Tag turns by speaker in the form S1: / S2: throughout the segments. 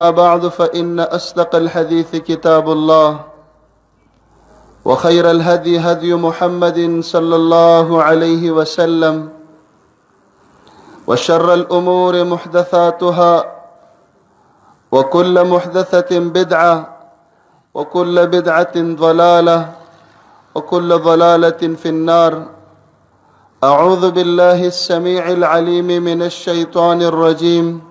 S1: بعد فإن أصدق الحديث كتاب الله وخير الهدي هدي محمد صلى الله عليه وسلم وشر الأمور محدثاتها وكل محدثة بدعة وكل بدعة ضلالة وكل ضلالة في النار أعوذ بالله السميع العليم من الشيطان الرجيم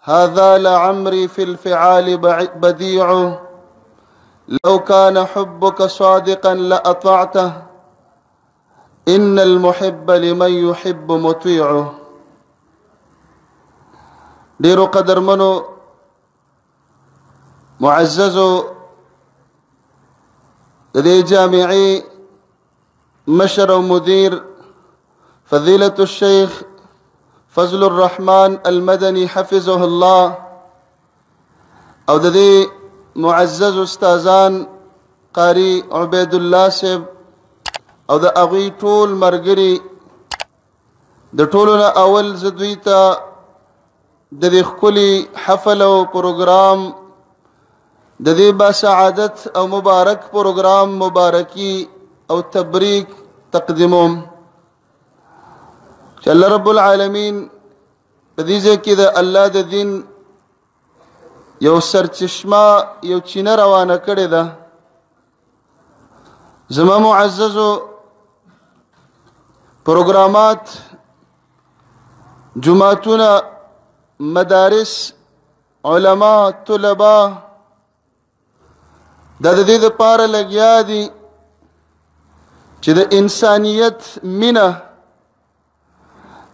S1: هذا لعمري في الفعال بديعه لو كان حبك صادقا لأطعته إن المحب لمن يحب مطيعه قدر منو معززو د جامعي مشر او مدیر فضیلة الشیخ فضل الرحمن المدني حفظه الله او د دې معزز استادان قاری عبید الله صاحب او د اغوی ټول مرګري د ټولو نه اول زدوی ته د دې ښکلي حفل او پروګرام د دې با سعادت او مبارک پروګرام مبارکي او تبریک تقدیموم چې الله رب العالمین په دې ځکه د الله د دین یو سرچشمه یو چینه روانه کړې ده زما معززو پروګرامات جماعتونه مدارس علما طلبه د دې لپاره لګیا دي چې د انسانیت مینه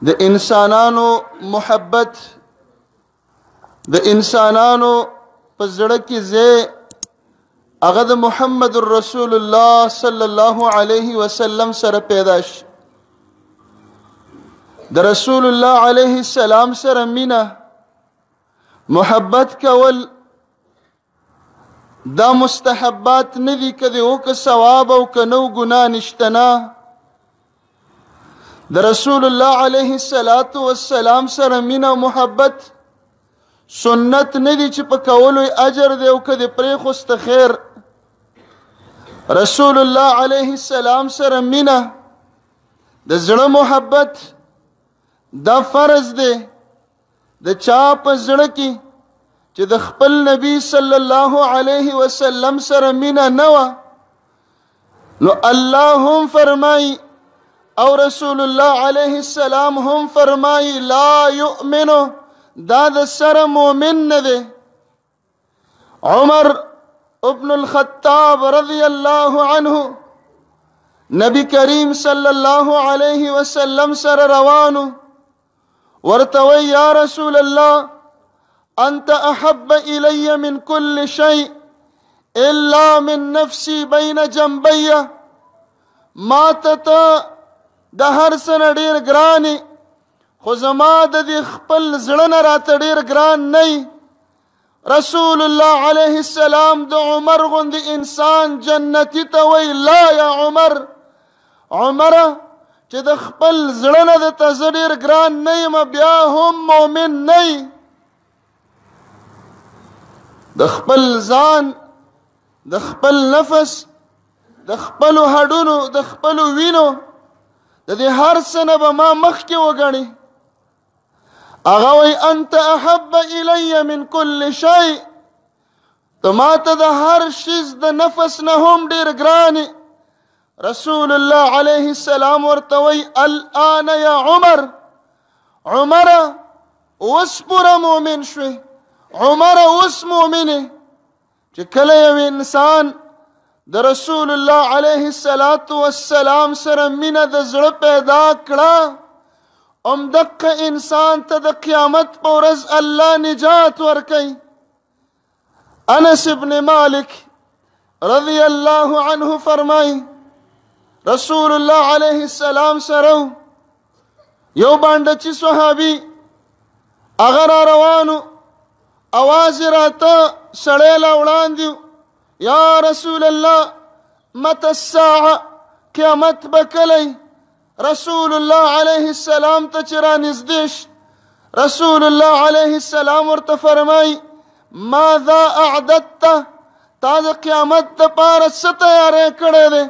S1: د انسانانو محبت د انسانانو په زړه کې زه هغه د محمد رسول الله صلی الله علیه وسلم سره پیدا شي د رسول الله علیه السلام سره مینا محبت کول دا مستحبات نه دي که دی وکړه ثواب او که نه ګناه نشته نه د رسول الله علیه الصلاۃ والسلام سره مینا او محبت سنت نه دي چې په کولو اجر دی او که دی پرې خوست خیر رسول الله علیه السلام سره مینا د زړه محبت دا فرض دی د چا په زړه کې چې د خپل نبی صلی الله علیه وسلم سره مینا نه و نو الله هم فرمای او رسول الله علیه السلام هم فرمای لا یؤمنو دا د سره مؤمن نه دی عمر ابن الخطاب رضی الله عنه نبی کریم صلی الله علیه وسلم سره روانو ورته یا رسول الله انت احب الی من كل شيء الا من نفسي بين جنبي ما ته د هر سره ډیر ګرانی خو زما د دې خپل زړه نه راته ډېر ګران نه رسول الله عليه السلام د عمر غوندې انسان جنتی ته وی لا یا عمر عمر چې د خپل زړه نه د تزه ډېر ګران نه یم بیا هم مؤمن نه د خپل ځان د خپل نفس د خپل هډونو د خپل وینو د دې هر سنه به ما مخ کې وګڼي هغه وای انت احب الی من کل شی ته ما ته د هر شیز د نفس نه هم ډیر ګرانی رسول الله علیه السلام ورته وای الان یا عمر عمر اوس پر مؤمن شوی عمر اوس مؤمنه چې کله یو انسان د رسول الله علیه الصلاۃ والسلام سره مینه د زړه پیدا کړه ام دقه انسان ته د قیامت په ورځ الله نجات ورکړي انس ابن مالک رضی الله عنه فرمای رسول الله علیه السلام سره یو باندې چې صحابي هغه را روانو اواز راته سړی لا وړاندې یا رسول الله متى الساعه قیامت به کله رسول الله علیه السلام ته چې را نږدې شي رسول الله علیه السلام ورته فرمایي ماذا اعددت تا د قیامت دپاره څه تیاری کړی دی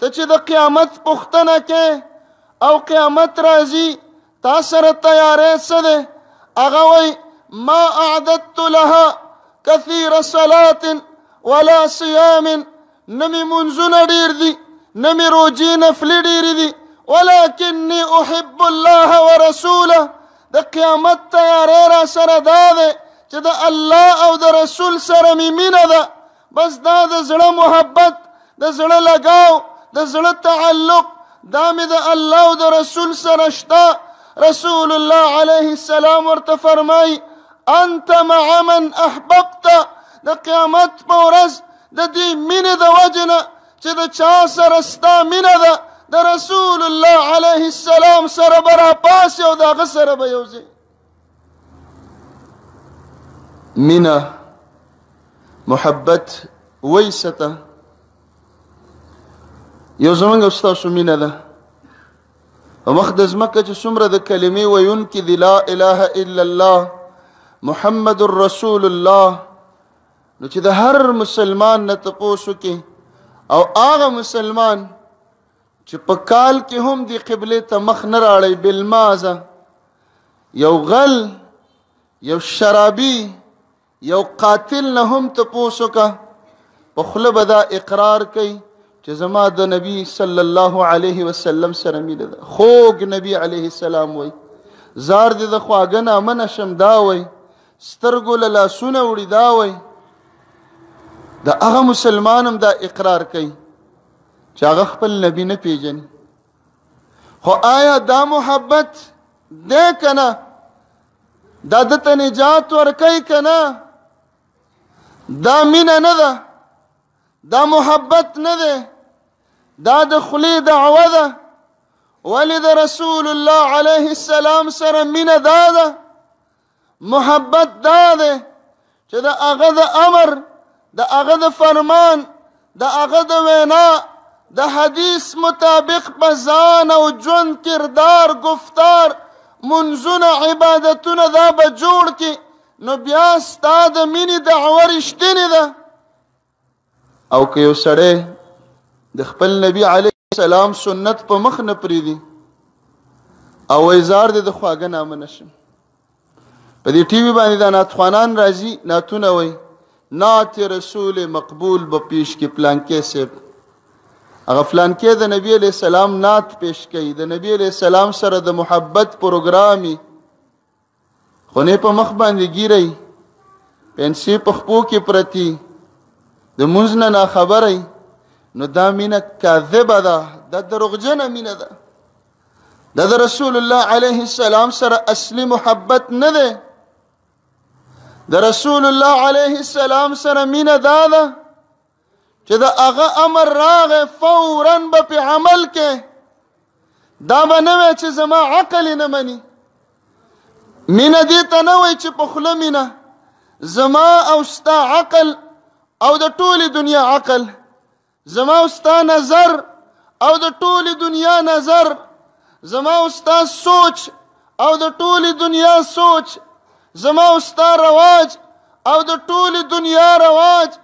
S1: ته چې د قیامت پوښتنه کې او قیامت راځي تا سره تیارې څه ده هغه وایي ما اعددت لها کثیر صلات ولا صیام نمی منځونه ډیر دي نمی روجي نفلی ډیر دي ولکنی احب الله ورسوله د قیامت تیارې را سره دا ده چې د الله او د رسول سره می مینه ده بس دا د زړه محبت د زړه لګاو د زړه تعلق دا مې د الله او د رسول سره شته رسول الله عليه السلام ورته فرمای انت مع من احببت د قیامت په ورځ د دې مینې د وجې نه چې د چا سره ستا مینه ده د رسول الله علیه السلام سره به راپاسې او د هغه سره به یو ځای مینه محبت ویسته یو زمونږ استاسو مینه ده مخ د زمکه چې څومره د کلمې ویون کې دی لا اله الا الله محمد رسول الله نو چې د هر مسلمان نه تاسو کې او هغه مسلمان چې په کال کې هم دی قبله ته مخ نه راړی بالمازه یو غل یو شرابي یو قاتل نه هم ته پوسوکا په خله به دا اقرار کوي چې زما د نبی صلی الله علیه وسلم سره مینه ده خوګ نبی علیه السلام وای زار دې د خواګه نه من شم دا وای سترګو له لاسونه وړي دا وای د هغه مسلمانم دا اقرار کوي چې هغه خپل نبی نه پیژني خو آیا دا محبت دی کنه دا د ته نجات ورکي کنه دا مینه نه ده دا محبت نه ده دا د خلی دعوه ده ولې د رسول الله عليه السلام سره مینه دا ده محبت دا دی چې د هغه د امر د هغه د فرمان د هغه د وینا د حدیث مطابق په ځان او ژوند کردار گفتار منځونه عبادتونه دا به جوړ کې نو بیا ستا د مینې دعوه رښتینې ده او که یو سړی د خپل نبی علی السلام سنت په مخ نه پریدي او ایزار د خواګه نامه نشم په دې ټي وي باندې دا ناتخوانان راځي ناتونه وای نات رسول مقبول به پیش کې پلان کې سیب هغه فلان کې د نبی علی السلام نات پیش کړي د نبی علی السلام سره د محبت پروګرامي خونه په مخ باندې ګیری پنسي په خپو کې پرتی د مونږ نه نه خبرې نو دا مینه کاذبه ده دا دروغجنه مینه ده دا د رسول الله علیه السلام سره اصلي محبت نه ده د رسول الله علیه السلام سره مینه دا ده چې دا هغه امر راغې فورا به په عمل کې دا به نه وي چې زما عقل نه مني مینه دې ته نه وي چې په خوله مینه زما او ستا عقل او د ټولې دنیا عقل زما او ستا نظر او د ټولې دنیا نظر زما او ستا سوچ او د ټولې دنیا سوچ زما او ستا رواج او د ټولې دنیا رواج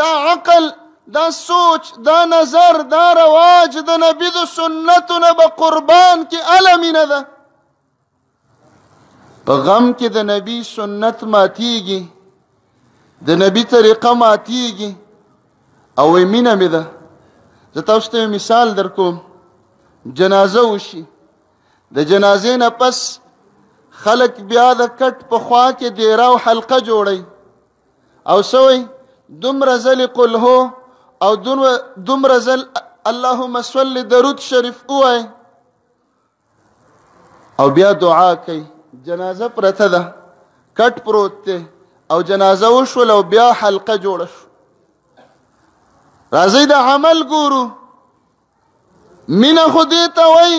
S1: دا عقل دا سوچ دا نظر دا رواج د نبی د سنتو نه به قربان کې علمینه ده په غم کې د نبی سنت ماتیږي د نبی طریقه ماتیږي او مینه مې ده زه تاسو ته مثال درکوم جنازه وشي د جنازې نه پس خلک بیا د کټ په خوا کې دیره او حلقه جوړي او سوي دومره ځل قل هو او دومره ځل اللهم صل درود شریف وای او بیا دعا کوي جنازه پرته ده کټ پروت ته او جنازه وشول او بیا حلقه جوړ شو راځي د عمل ګورو مینا خو دې ته وای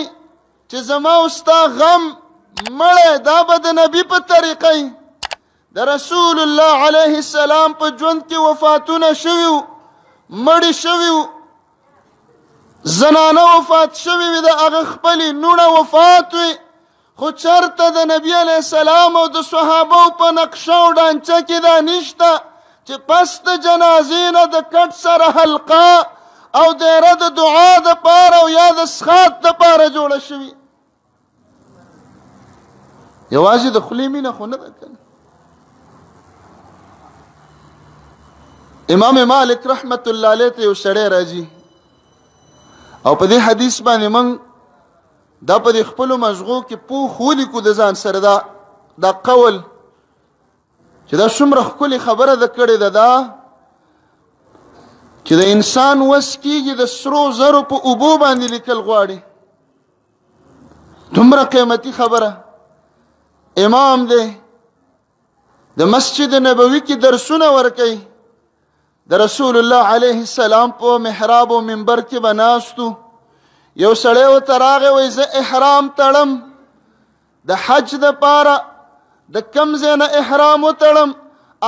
S1: چې زما اوستا غم مړې دا به د نبی په طریقې د رسول الله علیه السلام په ژوند کې وفاتونه شوي مړی شوي زنانه وفات شوي وي د هغه خپلې نوڼه وفات وي خو چرته د نبی علی السلام او د صحابه په نقشه او ډانچه کې دا نشته چې پس د جنازې نه د کټ سره حلقه او د رد دعا د پاره او یا د سخات د پاره جوړه شوی یوازې د خلی مینه خو نه ده کنه امام مالک رحمت الله علیه ته یو شړی راځي او په دې حدیث باندې من دا په خپل مشغو کې پو خولي کو د ځان سره دا دا قول چې دا څومره خولي خبره د کړې ده دا چې د انسان وس کیږي د سرو زرو په اوبو باندې لیکل غواړي دومره قیمتي خبره امام دی د مسجد نبوي کې درسونه ورکي د رسول الله عليه السلام په محراب او منبر کې بناستو یو سړی و تراغه وې زه احرام تړم د حج د پاره د کم زنه احرام تړم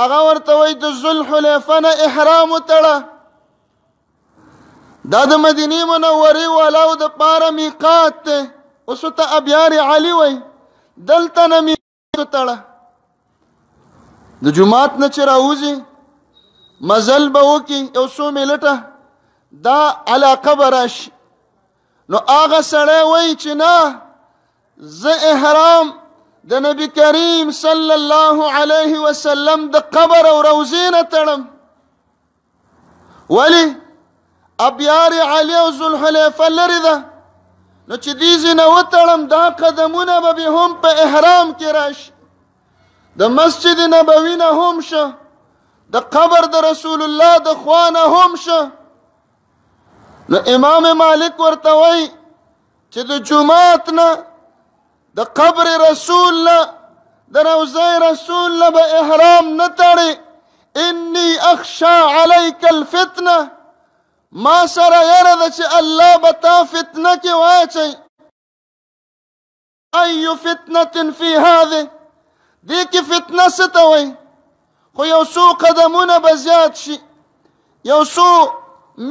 S1: هغه ورته وې د ذل حلیفه نه احرام تړه دا د مدینه منورې والاو د پاره میقات ته اوس ته ابیار علی وای دلته نه می تړه د جمعات نه چې راوځي مزل به وکي یو څو ملټه دا علاقه براش نو هغه سړی وای چې نه زه احرام د نبی کریم صلی الله علیه وسلم د قبر او روزې نه تړم ولی ابیار علی او ذوالحلیفه لري ده نو چې دې زینه وتړم دا قدمونه به به هم په احرام کې راشي د مسجد نبوي نه هم شه د قبر د رسول الله د خوانه هم شه نو امام مالک ورته وای چې د جمعات نه د قبر رسول له د روزه رسول له به احرام نه تړي اني اخشى عليك الفتنه ما سره یره د چې الله به تا فتنه کې واچي اي فتنه في هذه دې کې فتنه ستوي خو یو څو قدمونه به زیات شي یو څو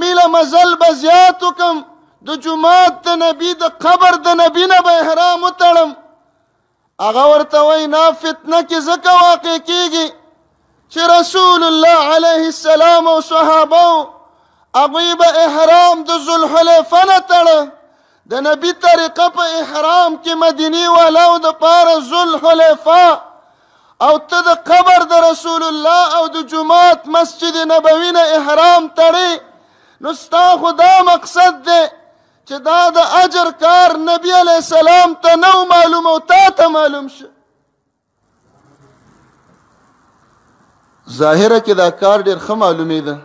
S1: میله مزل به زیات وکم د جماعت د نبی د قبر د نبی نه به احرام وتړم هغه ورته وای نه فتنه کې ځکه واقع کیږي چې رسول الله علیه السلام او صحابه هغوی به احرام د ذوالحلیفه نه تړه د نبی طریقه په احرام کې مدینی والاو د پاره ذل حلیفه او ته د قبر د رسول الله او د جماعت مسجد نبوی نه احرام تړي نو ستا خدا مقصد دی چې دا د اجر کار نبی علی السلام ته نو معلوم او تا ته معلوم شي ظاهره کې دا کار ډېر ښه معلومې ده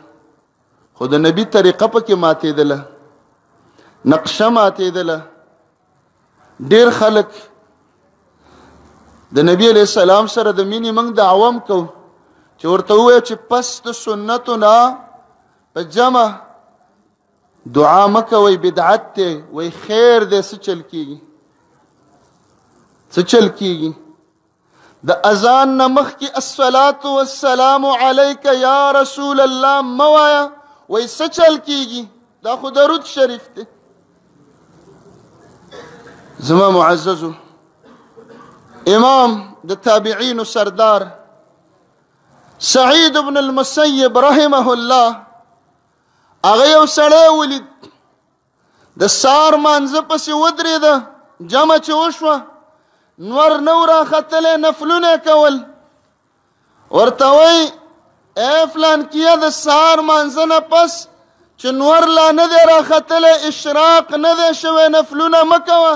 S1: خو د نبی طریقه پکې ماتې دله نقشه ماتې دله ډېر خلک د نبی علی السلام سره د مینې موږ دعوام کو چې ورته وای چې پس د سنتو نه په جمع دعا مکه وای بدعت ته وای خیر دې څه چل کیږي څه چل کیږي د اذان نمخ کې الصلات والسلام عليك يا رسول الله موایا وای څه چل کیږي دا خو درود شریف ته زما معززو امام د تابعین سردار سعید ابن المسیب رحمه الله هغه یو سړی ولید د سار مانځه پسې ودرېده جمع چې وشوه نور نو راختلی نفلونه کول ورته وایي ای فلان کیه د سار مانځه نه پس چې نور لا نه دی راختلی اشراق نه دی شوی نفلونه مه کوه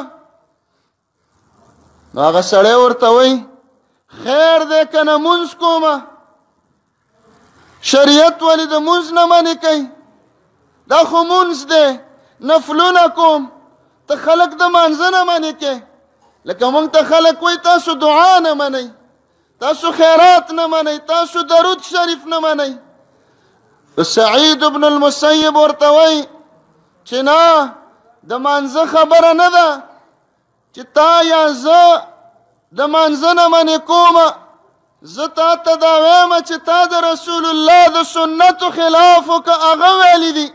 S1: نو هغه سړی ورته وای خیر دې کنه مونږ کومه شریعت ولې د مونږ نه منې کوي دا خو مونږ دې نفلونه کوم ته خلق د مانځنه منې کوي لکه مونږ ته خلق وای تاسو دعا نه منئ تاسو خیرات نه منئ تاسو درود شریف نه منئ د سعید ابن المسیب ورته وای چې نه د مانزه خبره نه ده چې تا یا زه د مانزه نه منې کوم زه تا ته دا وایم چې تا د رسول الله د سنتو خلاف که هغه ویلی دي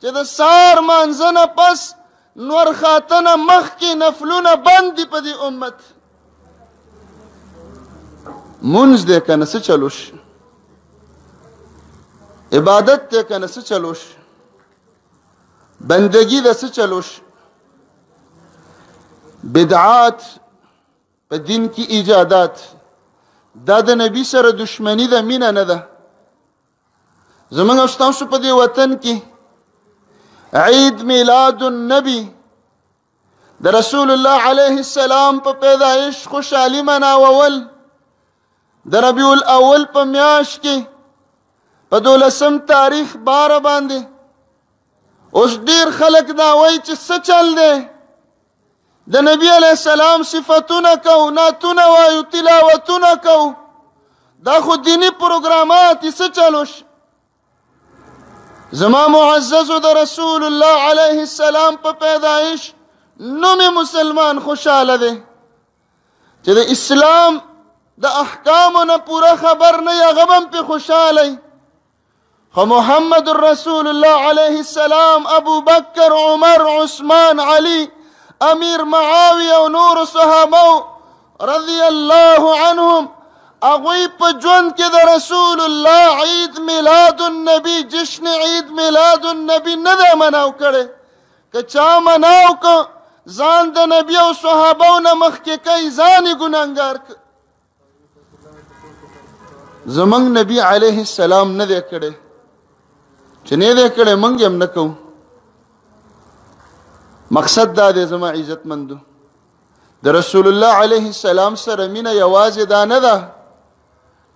S1: چې د سار مانزه نه پس نور خاتنه مخکې نفلونه بند دي په دې امت منځ دې کنه څه چلوش عبادت دې کنه څه چلوش بندگی دې څه چلوش بدعات په دین کې ایجادات دا د نبی سره دښمنی ده مینه نه ده زمونږ استاسو په دې وطن کې عید میلاد النبی د رسول الله عليه السلام په پیدایش خوشحالي مناوول د ربيع الاول په میاشت کې په دولسم تاریخ بار باندې اوس ډیر خلک دا وایي چې څه چل دی د نبی علی السلام صفاتونه کو ناتونه وایو تلاوتونه کو دا خو دینی پروګرامات څه چلوش زما معزز د رسول الله علیه السلام په پیدایش نوم مسلمان خوشاله دی چې د اسلام د احکامو نه پوره خبر نه یا غبم په خوشاله خو محمد رسول الله علیه السلام ابو بکر عمر عثمان علی امیر معاویه او نور صحابه رضی الله عنهم اغوی په ژوند کې د رسول الله عید میلاد النبی جشن عید میلاد النبی نه ده مناو کړي که چا مناو ک ځان د نبی او صحابه نه مخ کې کوي ځان ګناګار ک زمنګ نبی علیه السلام نه ده کړي چې نه ده کړي منګ هم نکو مقصد دا دی زما عزت مندو د رسول الله علیه السلام سره مینه یوازې دا نه ده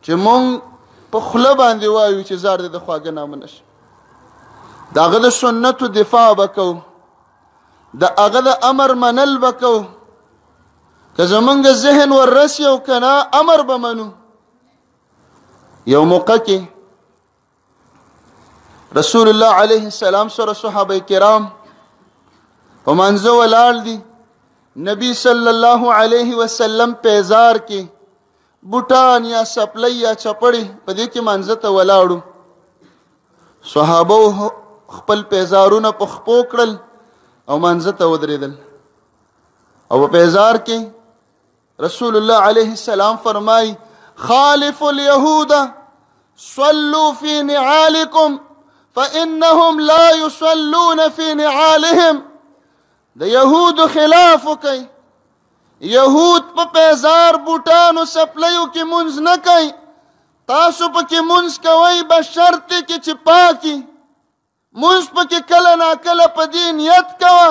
S1: چې مونږ په خوله باندې وایو چې زار د خواږه نامه نشي داغه د سنتو دفاع وکاو د هغه د امر منل وکاو که زمونږ ذهن ورسي او کنه امر به منو یو موقع کې رسول الله عليه السلام سره صحابه کرام په منځه ولاړ دي نبی صلی الله علیه وسلم پیزار کې بوټان یا سپلې یا چپړې په دې کې منځه ته ولاړو صحابه خپل پیزارونه په خپو کړل او منځه ته ودرېدل او په پیزار کې رسول الله عليه السلام فرمای خالف اليهود صلوا في نعالكم فانهم لا يصلون في نعالهم د يهود خلاف کوي يهود په پیزار بوټانو سپلیو کې منځ نه کوي تاسو په کې منځ کوي بشرط کې چې پاکي موږ پکې کله نا کله په دې نیت کوه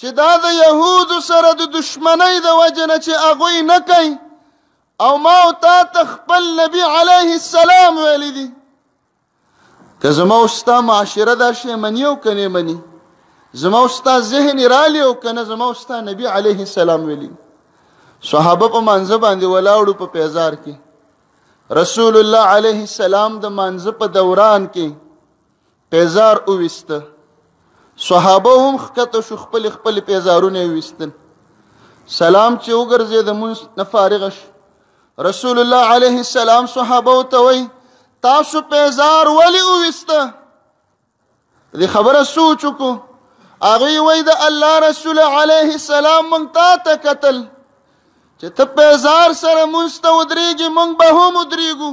S1: چې دا د یهودو سره د دشمنۍ د وجه نه چې هغوی نه کوي او ما او تا ته خپل نبی علیه السلام ویلی دي که زما او ستا معاشره دا شی مني او که نه مني زما او ستا ذهن یې رالی او که نه زما او ستا نبی علیه السلام ویلی صحابه په منځه باندې ولاړو په پیزار کې رسول الله علیه السلام د مانزه په دوران کې پیزار اوويسته صحابه هم خکته شو خپل خپل پیزارونه وستل سلام چې وګرځي د مونږ نه فارغ شو رسول الله علیه السلام صحابه ته وای تاسو پیزار ولی وسته دې خبره سوچ کو هغه وای د الله رسول عليه السلام مونږ تا ته قتل چې ته په زار سره مونږ ته ودرېږي مونږ به هم ودرېږو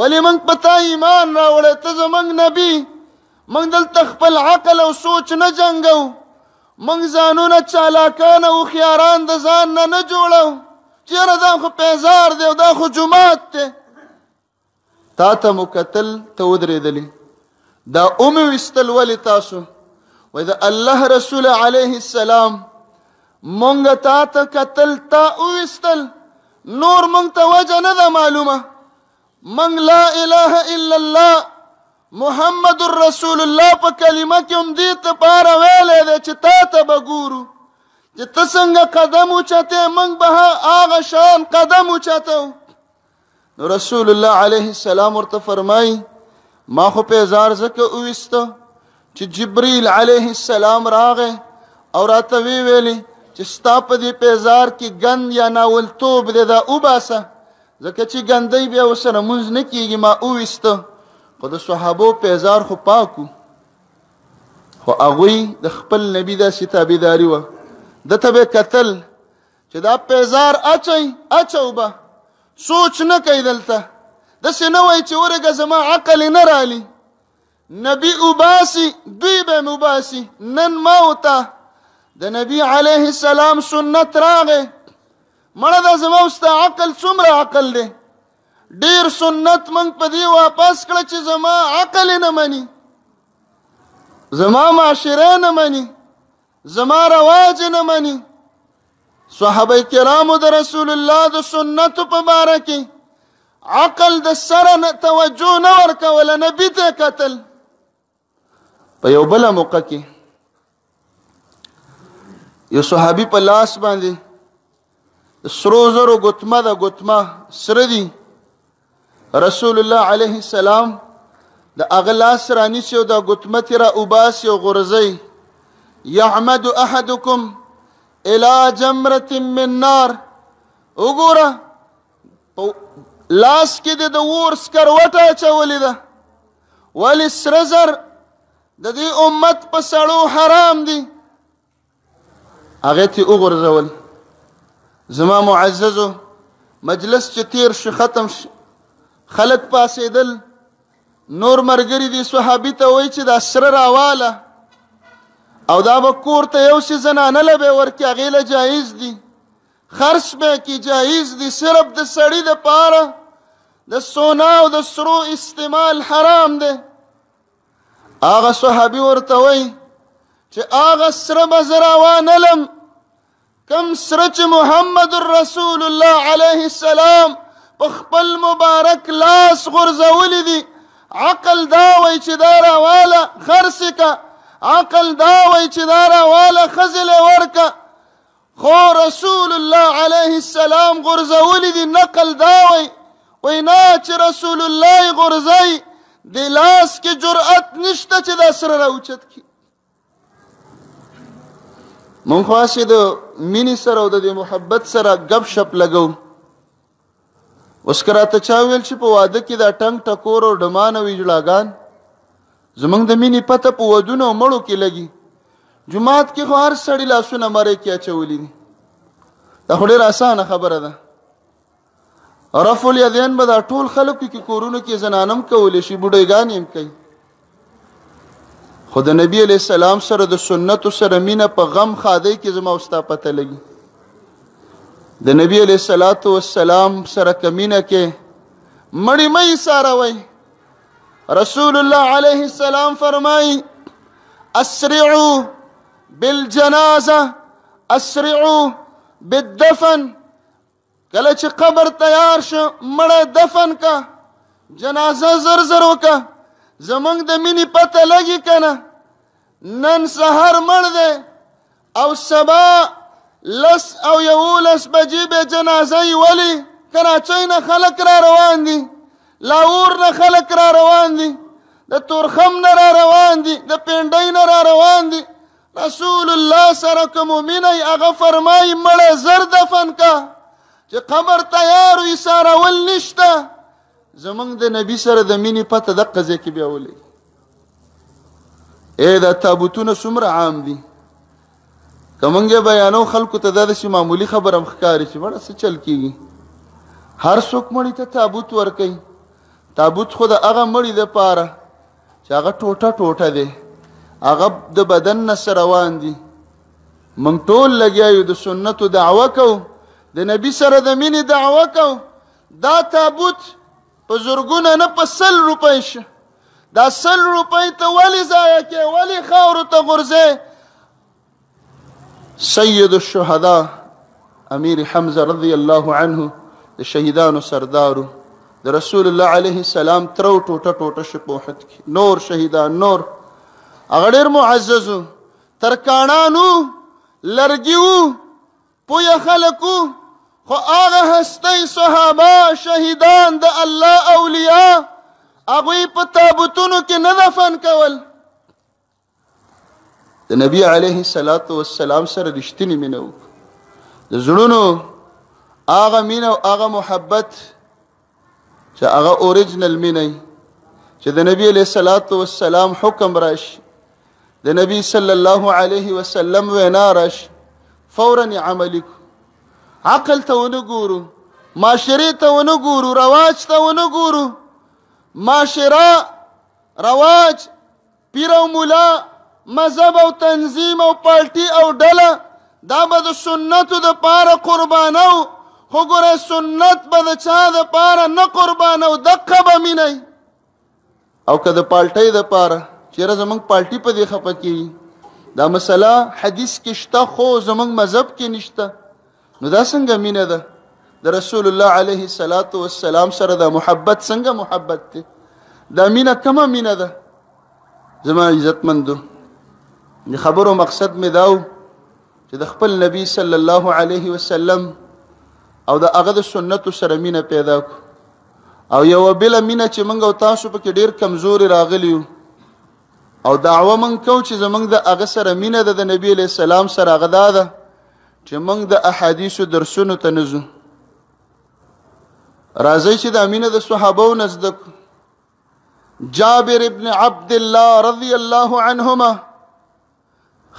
S1: ولی مونږ پتا ایمان راوړې ته زمونږ نبی مونږ دلته خپل عقل او سوچ نه جنگو مونږ ځانونه چالاکان او خياران د ځان نه نه جوړو چیرې دا خو پیزار دی دا خو جماعت دی تا ته مو کتل ته ودرېدلې دا اومې وستل ولې تاسو وای د الله رسول علیه السلام مونږ تا ته کتل تا وستل نور مونږ ته وجه نه ده معلومه مونږ لا اله الا الله محمد رسول الله په کلمه کې هم دې ته پاره ویلې ده چې تا ته بګورو چې ته څنګه قدم اوچته مونږ به هغه شان قدم اوچته نو رسول الله عليه السلام ورته فرمای ما خو په زار زکه اوست چې جبريل عليه السلام راغه او راته وی ویلي چې ستا په دې پیزار کې ګند یا ناولتوب دې دا وباسه ځکه چې ګندې بیا وسره مونږ نه کیږي ما اوست خو د صحابو پیزار خو پاکو خو هغه د خپل نبی د ستابیداری و د تبه قتل چې دا پیزار اچي اچو به سوچ نه کوي دلته د سينه وای چې ورګه زما عقل نه رالي نبی وباسي دوی به مباسي نن ما وتا د نبی عليه السلام سنت راغې مړه د زما واست عقل څومره عقل دی ډیر سنت من په دی واپس کړ چې زما عقل نه مني زما معاشره نه مني زما رواج نه مني صحابه کرامو د رسول الله د سنت په باره کې عقل د سره نه توجه نه ورکول نبی ته قتل په یو بل موقع کې یو صحابي په لاس باندې سرو زرو ګوتمه ده ګوتمه سره دي رسول الله علیه السلام د هغه لاس رانیسي او دا ګوتمه ترې راوباسي او غورځوي یعمد احدکم الی جمرة من نار وګوره لاس کې د اور سکروټه چولې ده ولی سره زر د دې امت په سړو حرام دي هغه ته وګرځول زما معززو مجلس چې تیر شي ختم شي خلک پاسېدل نور مرګري دي صحابي ته وای چې دا سره راواله او دا به کور ته یو څه زنانه لبه ورکې هغه له جایز دي خرڅ به کې جایز دي صرف د سړی د پاره د سونا او د سرو استعمال حرام دی هغه صحابي ورته وای چې هغه سره بزراوان لم کم سره چې محمد رسول الله عليه السلام په خپل مبارک لاس غرزولې دي عقل دا وای چې دا راواله خرسکه عقل دا وای چې دا راواله خزل ورکه خو رسول الله عليه السلام غرزولي دي نقل داوي وینا چې رسول الله غرزي د لاس کې جرأت نشته چې دا سره راوچت کی مونږ خاصه د مینې سره او د محبت سره غب شپ لګو اوس کراته چا ویل چې په واده کې دا ټنګ ټکور او ډمان او اجلاګان زمنګ د مینې پته په ودونه او مړو کې لګي جمعات کې خو هر سړی لاسونه مری کې اچولې دي دا خو ډیره اسانه خبره ده رفل یدین به دا ټول خلکو کې کورونو کې زنانم کولې شي بډایګان هم کوي خو د نبی علی السلام سره د سنت سره مینه په غم خاده کې زما اوستا پته لګي د نبی علی صلوات و سلام سره کمینه کې مړی مې ساره وای رسول الله علیه السلام فرمای اسرعوا بالجنازه اسرعوا بالدفن کله چې قبر تیار شو مړه دفن کا جنازه زر زر وکا زمنګ د مینې پته لګی کنه نن سهار مړ دی او سبا لس او یولس بجې به جنازه یې ولی کراچۍ نه خلک را روان دي لاور نه خلک را روان دي د تورخم نه را روان دي د پنډۍ نه را روان دي رسول الله سره کوم مینه هغه فرمای مړ زر دفن کا چې قبر تیار وي سره ول نشته زمنګ د نبی سره د مینې پته د قضې کې بیا ولې اې دا تابوتونه څومره عام دي کومنګ بیانو خلکو ته د شي معمولی خبره مخکاري چې وړه څه چل کیږي هر څوک مړی ته تابوت ور کوي تابوت خو د هغه مړی د پاره چې هغه ټوټه ټوټه دی هغه د بدن نه سره روان دي مونږ ټول لګیا یو د سنتو دعوه کو د نبی سره د مینې دعوه کو دا تابوت په زرګونه نه په سل روپۍ شه دا سل روپۍ ته ولې ضایع کې ولې خاورو ته غورځې سید الشهدا امیر حمزه رضی الله عنه د شهیدانو سردارو د رسول الله علیه السلام تر ټوټه ټوټه شپوحت کې نور شهیدان نور هغه ډېر معزز ترکانانو لرګیو پوی خلکو خو هغه هستی صحابه شهیدان د الله اولیاء هغه په تابوتونو کې نه دفن کول د نبی علیه الصلاۃ والسلام سره رښتینی مینه وو د زړونو هغه مینه او هغه محبت چې هغه اوریجنل مینه چې د نبی علیه الصلاۃ والسلام حکم راش د نبی صلی الله علیه وسلم وینا راش فورا عملی عقل ته ونګورو معاشره ته ونګورو رواج ته ونګورو معاشره رواج پیر او مولا مذهب او تنظیم او پارټي او ډله دا به د سنتو د پاره قربانو خو ګوره سنت به د چا د پاره نه قربانو دقه به مینه او که د پالټۍ د پاره چیرې زمونږ پالټي په دې خپه کی دا مسله حدیث کې شته خو زمونږ مذهب کې نشته نو دا څنګه مینه ده د رسول الله علیه الصلاۃ والسلام سره د محبت څنګه محبت دی دا مینه کومه مینه ده زما عزت مندو د خبرو مقصد مې داو چې د خپل نبی صلی الله علیه وسلم او د هغه د سنتو سره مینه پیدا کو او یو بل مینه چې موږ او تاسو په کې ډیر کمزوري راغلی یو او دعوه من کو چې زمنګ د هغه سره مینه د نبی له سلام سره غدا ده چې موږ د احادیثو درسونو ته نزو راځي چې د امینه د صحابه او نزد جابر ابن عبد الله رضی الله عنهما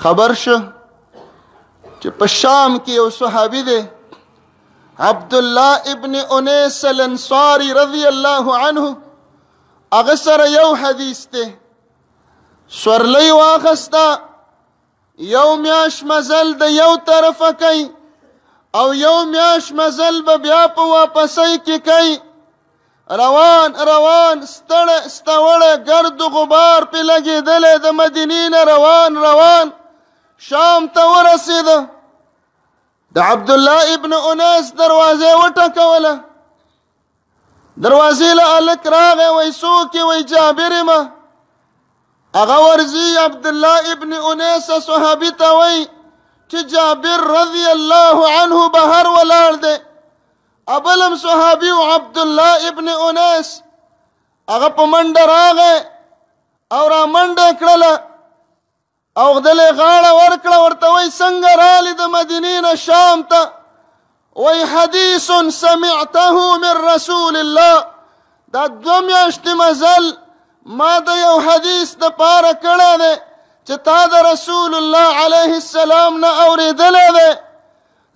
S1: خبر شو چې په شام کې یو صحابي دی عبد الله ابن انیس الانصاری رضی الله عنه هغه سره یو حدیث دی سورلۍ واخسته یو میاش مزل د یو طرف کوي او یو میاش مزل به بیا په واپسۍ کې کوي روان روان ستړ ستوړ گرد غبار په لګیدل د مدینې نه روان روان شام ته ورسید د عبد الله ابن انس دروازه وټکوله دروازې له الک راغې وای څوک وای جابر ما هغه ورزي عبد الله ابن انیس صحابي ته وای چې جابر رضی الله عنه بهر ولاړ دی ابلم صحابي عبد الله ابن انیس هغه په منډه راغې او را منډه کړله اوغدلې غاړه ورکړه ورته وای څنګه رالی د مدینې نه شام ته وای حدیث سمعته من رسول الله دا دو میاشتې مزل ما د یو حدیث د پاره کړی دی چې تا د رسول الله علیه السلام نه اورېدلی دی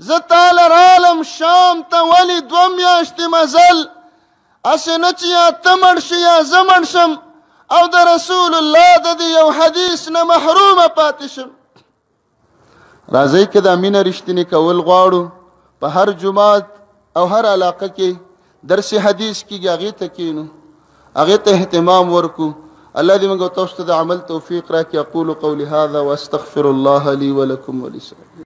S1: زه تاله رالم شام ته ولې دوه میاشتې مزل اسې نه چې یا ته مړ شې یا زه مړ شم او د رسول الله د دې یو حدیث نه محرومه پاتې شم راځئ که دا مینه رښتینې کول غواړو په هر جماعت او هر علاقه کې درس حدیث کېږي هغې ته کینو هغې ته اهتمام ورکو الله دې موږ تاسو ته د عمل توفیق راکړي اقول قولي هذا واستغفر الله لي ولكم ولسائر